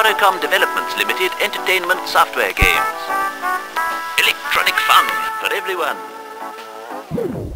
Oricom Developments Limited Entertainment Software Games. Electronic fun for everyone.